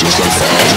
just like fast,